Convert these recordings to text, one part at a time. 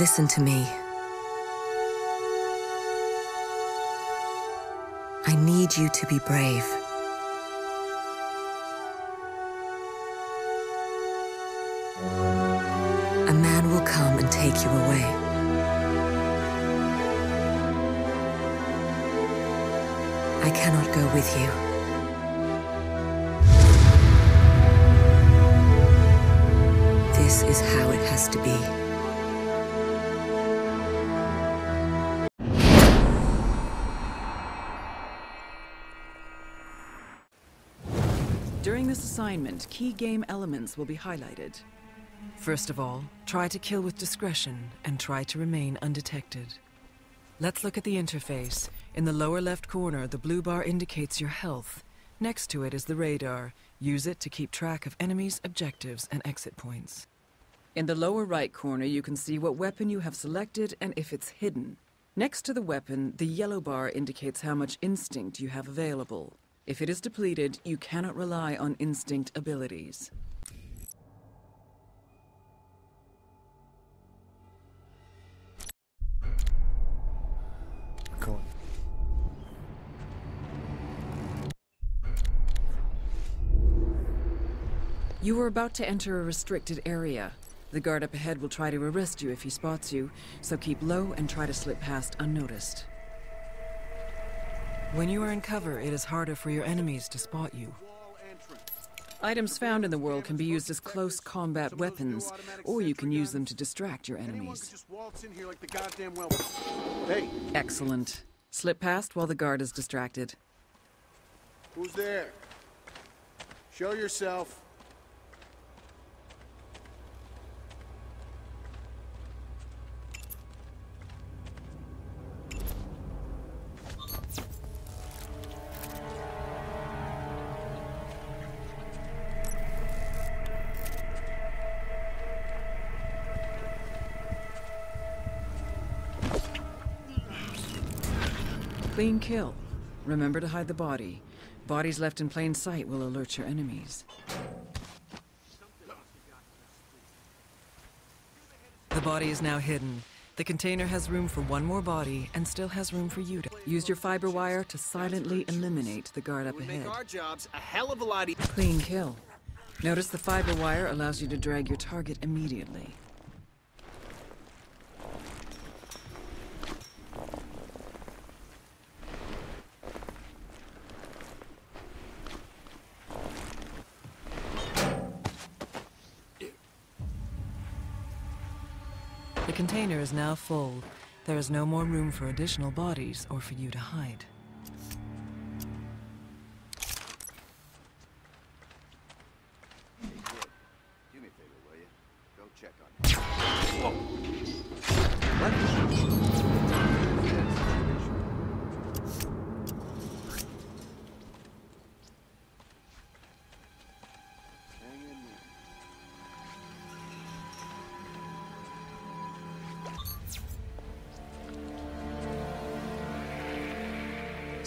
Listen to me. I need you to be brave. A man will come and take you away. I cannot go with you. This is how it has to be. During this assignment, key game elements will be highlighted. First of all, try to kill with discretion and try to remain undetected. Let's look at the interface. In the lower left corner, the blue bar indicates your health. Next to it is the radar. Use it to keep track of enemies, objectives, and exit points. In the lower right corner, you can see what weapon you have selected and if it's hidden. Next to the weapon, the yellow bar indicates how much instinct you have available. If it is depleted, you cannot rely on instinct abilities. Cool. You are about to enter a restricted area. The guard up ahead will try to arrest you if he spots you, so keep low and try to slip past unnoticed. When you are in cover, it is harder for your enemies to spot you. Items found in the world can be used as close combat weapons, or you can use them to distract your enemies. just waltz in here like the goddamn well. Hey, Excellent. Slip past while the guard is distracted. who's there? Show yourself. Clean kill. Remember to hide the body. Bodies left in plain sight will alert your enemies. The body is now hidden. The container has room for one more body and still has room for you to use your fiber wire to silently eliminate the guard up ahead. make our jobs a hell of a lot. Clean kill. Notice the fiber wire allows you to drag your target immediately. The container is now full. There is no more room for additional bodies or for you to hide.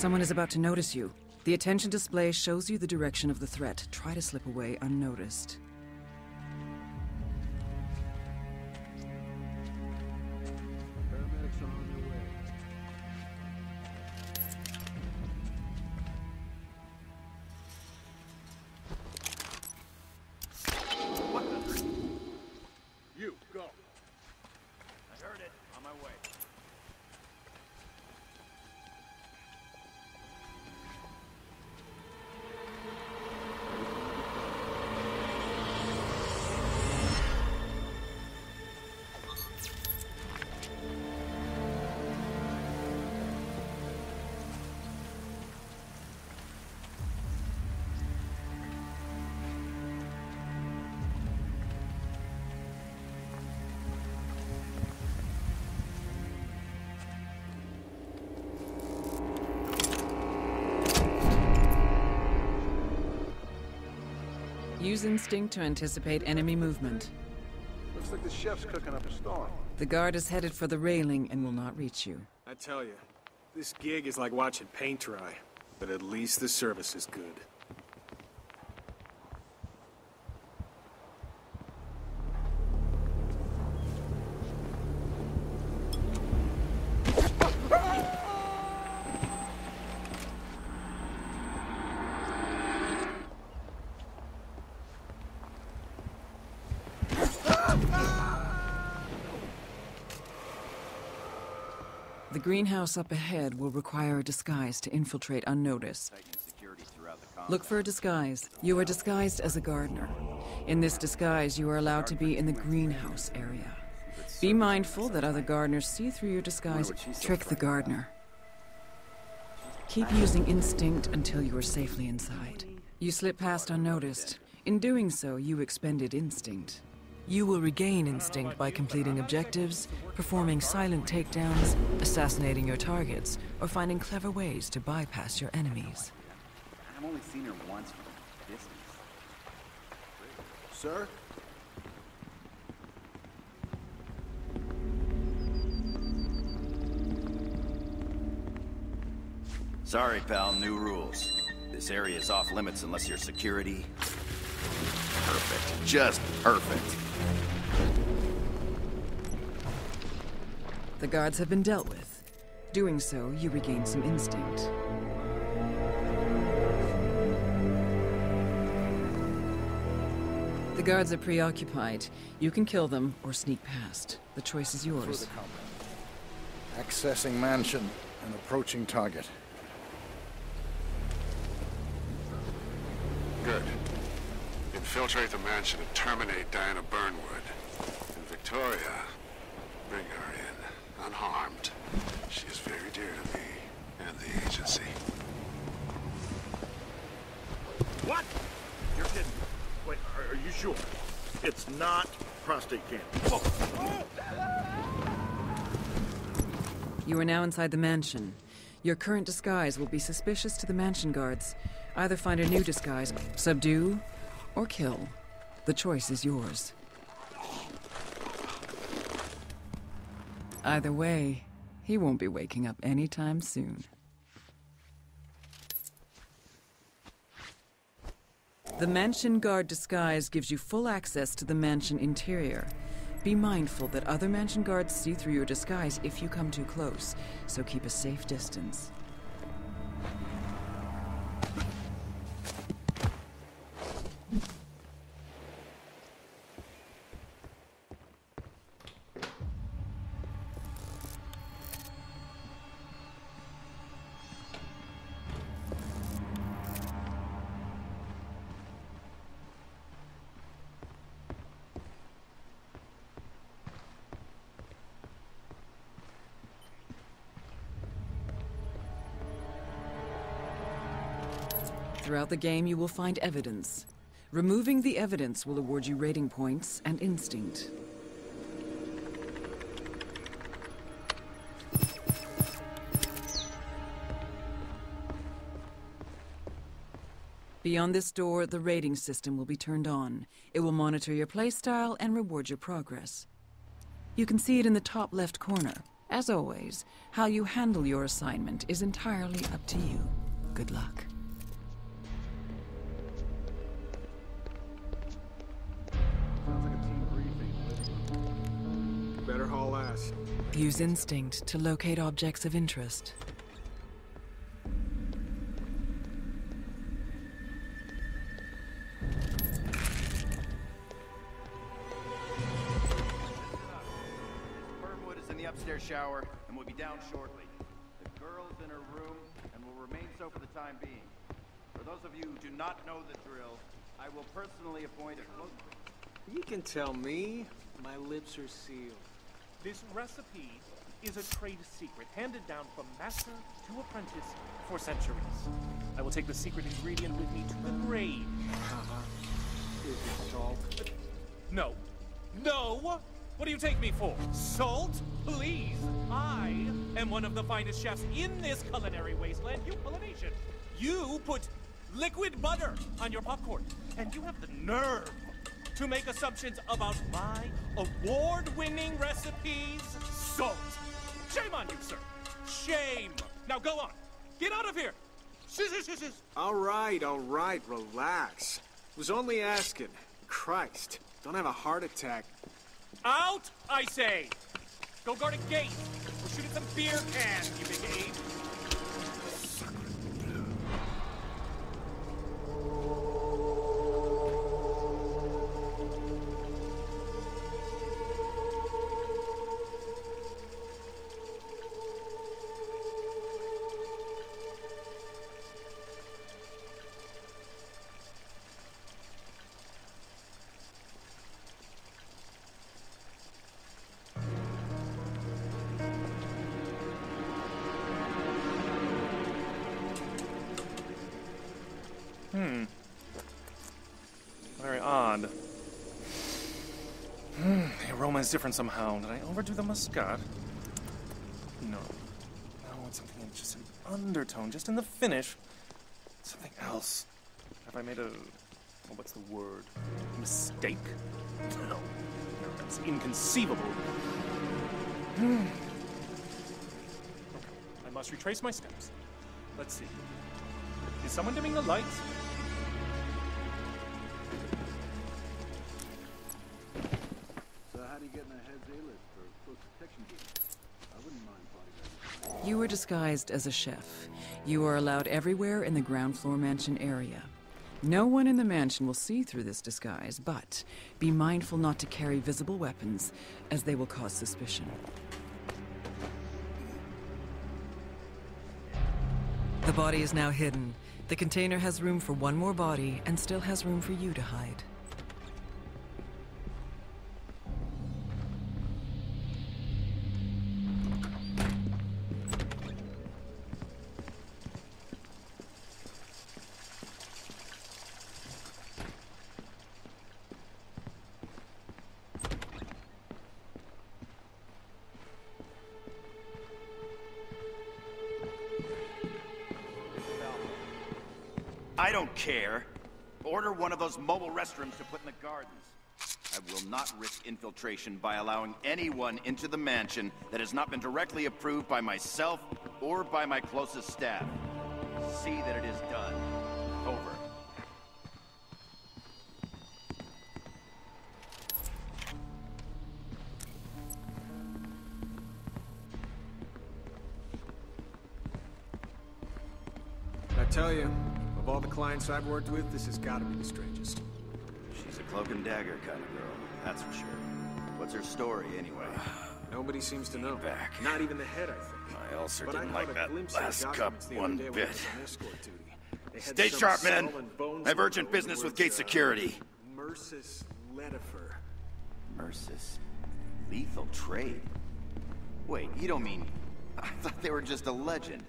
Someone is about to notice you. The attention display shows you the direction of the threat. Try to slip away unnoticed. Use instinct to anticipate enemy movement. Looks like the chef's cooking up a storm. The guard is headed for the railing and will not reach you. I tell you, this gig is like watching paint dry, but at least the service is good. The greenhouse up ahead will require a disguise to infiltrate unnoticed. Look for a disguise. You are disguised as a gardener. In this disguise, you are allowed to be in the greenhouse area. Be mindful that other gardeners see through your disguise. Trick the gardener. Keep using instinct until you are safely inside. You slip past unnoticed. In doing so, you expended instinct. You will regain instinct by completing objectives, performing silent takedowns, assassinating your targets, or finding clever ways to bypass your enemies. I've only seen her once from distance. Sir? Sorry, pal, new rules. This area is off limits unless you're security. Perfect. Just perfect. The guards have been dealt with. Doing so, you regain some instinct. The guards are preoccupied. You can kill them or sneak past. The choice is yours. Accessing mansion and approaching target. Good. Infiltrate the mansion and terminate Diana Burnwood. And Victoria, bring her in, unharmed. She is very dear to me and the agency. What? You're kidding. me. Wait, are, are you sure? It's not prostate cancer. You are now inside the mansion. Your current disguise will be suspicious to the mansion guards. Either find a new disguise, subdue, or kill. The choice is yours. Either way, he won't be waking up anytime soon. The mansion guard disguise gives you full access to the mansion interior. Be mindful that other mansion guards see through your disguise if you come too close, so keep a safe distance. Throughout the game, you will find evidence. Removing the evidence will award you rating points and instinct. Beyond this door, the rating system will be turned on. It will monitor your playstyle and reward your progress. You can see it in the top left corner. As always, how you handle your assignment is entirely up to you. Good luck. Use instinct to locate objects of interest. Burnwood is in the upstairs shower and will be down shortly. The girl's in her room and will remain so for the time being. For those of you who do not know the drill, I will personally appoint a close... You can tell me. My lips are sealed. This recipe is a trade secret handed down from master to apprentice for centuries. I will take the secret ingredient with me to the grave. Uh-huh. Is it salt? No. No! What do you take me for? Salt? Please! I am one of the finest chefs in this culinary wasteland, you culination. You put liquid butter on your popcorn, and you have the nerve to make assumptions about my award-winning recipes. Salt! Shame on you, sir! Shame! Now go on! Get out of here! All right, all right, relax. Was only asking. Christ, don't have a heart attack. Out, I say! Go guard a gate! Or shoot at some beer cans, you big ape! Is different somehow. Did I overdo the muscat? No. I want something in just an undertone, just in the finish. Something else. Have I made a. Well, what's the word? Mistake? No. No, that's inconceivable. Okay, I must retrace my steps. Let's see. Is someone dimming the lights? You were disguised as a chef. You are allowed everywhere in the ground floor mansion area. No one in the mansion will see through this disguise, but be mindful not to carry visible weapons, as they will cause suspicion. The body is now hidden. The container has room for one more body, and still has room for you to hide. I don't care. Order one of those mobile restrooms to put in the gardens. I will not risk infiltration by allowing anyone into the mansion that has not been directly approved by myself or by my closest staff. See that it is done. Over. I tell you, all the clients I've worked with, this has got to be the strangest. She's a cloak and dagger kind of girl, that's for sure. What's her story, anyway? Nobody seems to know. Back. Not even the head, I think. My ulcer But didn't like that glimpse of the last cup documents the other one day when I bit. was on escort duty. They had Stay sharp, men. skull and bones I have urgent business with gate uh, security. Merces Letifer. Merces. Lethal trade? Wait, you don't mean... I thought they were just a legend.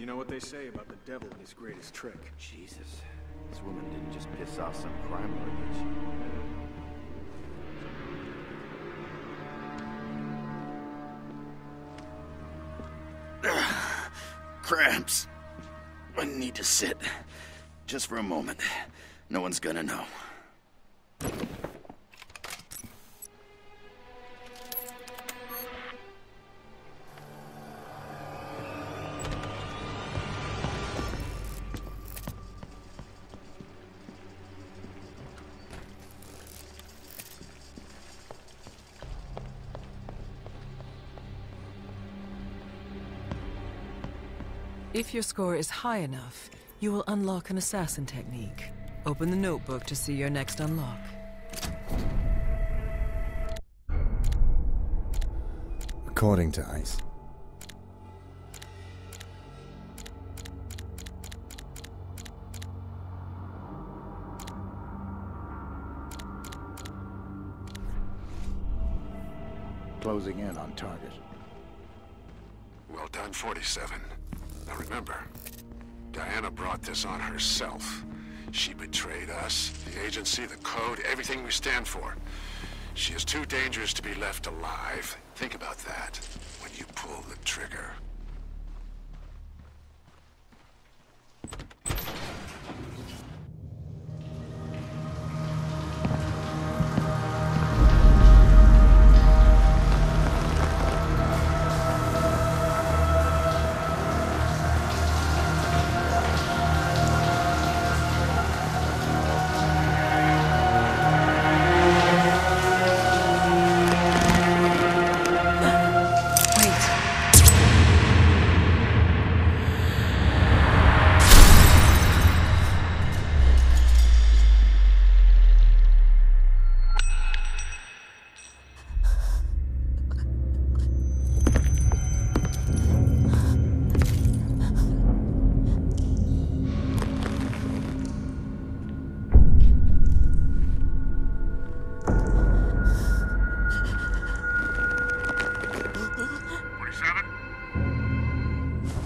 You know what they say about the devil and his greatest trick. Jesus. This woman didn't just piss off some crime lord, did she? Cramps. I need to sit. Just for a moment. No one's gonna know. If your score is high enough, you will unlock an assassin technique. Open the notebook to see your next unlock. According to ICE. Closing in on target. Well done, 47. Now remember, Diana brought this on herself. She betrayed us, the agency, the code, everything we stand for. She is too dangerous to be left alive. Think about that when you pull the trigger.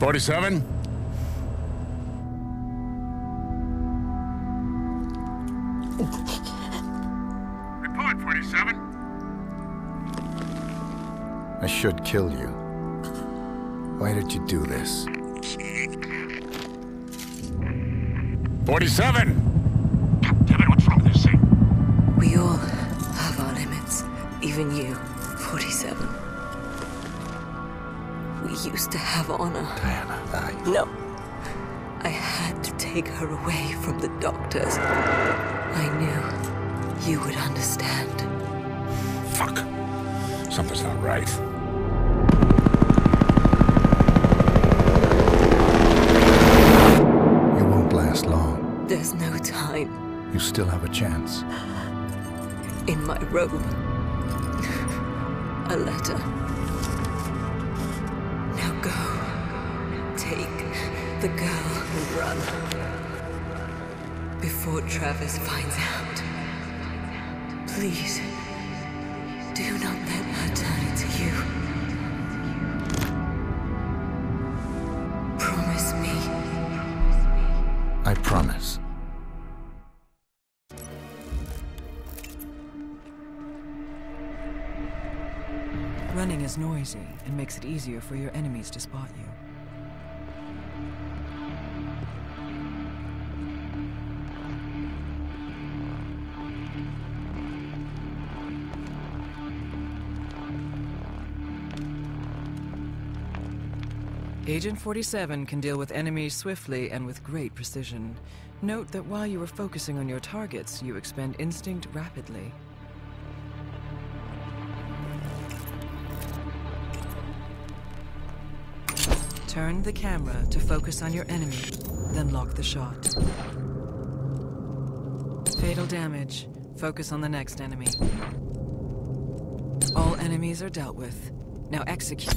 Forty-seven. 47? I should kill you. Why did you do this? 47! God damn it, what's wrong with this thing? We all have our limits. Even you, used to have honor. Diana, I... No. I had to take her away from the doctors. I knew you would understand. Fuck. Something's not right. You won't last long. There's no time You still have a chance. in my robe. A letter. The girl and run. Before Travis finds out. Please. Do not let her turn into you. Promise me. I promise. Running is noisy and makes it easier for your enemies to spot you. Agent 47 can deal with enemies swiftly and with great precision. Note that while you are focusing on your targets, you expend instinct rapidly. Turn the camera to focus on your enemy, then lock the shot. Fatal damage. Focus on the next enemy. All enemies are dealt with. Now execute.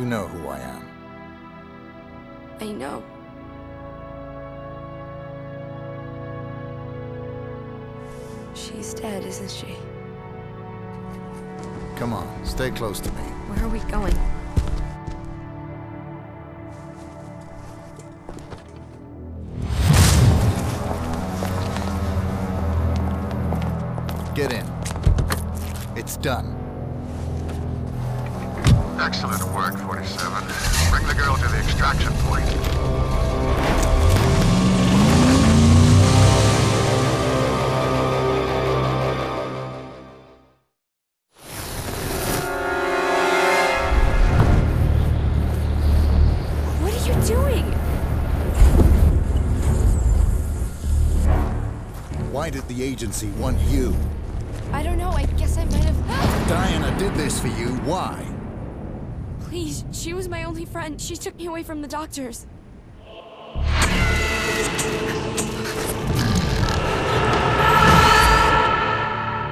You know who I am. I know. She's dead, isn't she? Come on, stay close to me. Where are we going? Get in. It's done. Excellent work, 47. Bring the girl to the extraction point. What are you doing? Why did the agency want you? I don't know. I guess I might have. Diana did this for you. Why? Please, she was my only friend. She took me away from the doctors.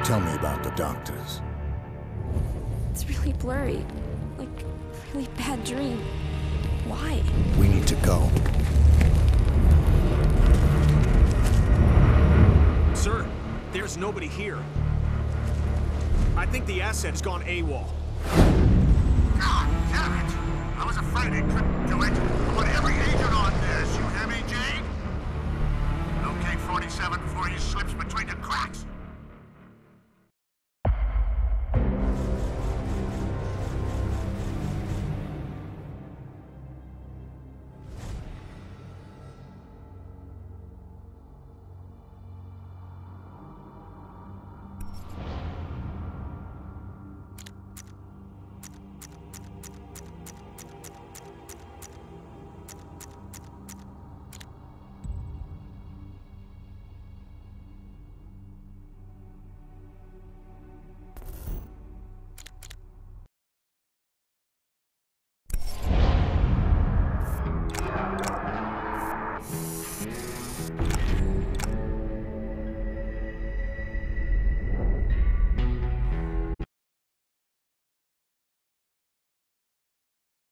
Tell me about the doctors. It's really blurry. Like, a really bad dream. Why? We need to go. Sir, there's nobody here. I think the asset's gone AWOL. I was afraid it want every agent on this, you hear me, Jade? Locate 47 before he slips between the cracks.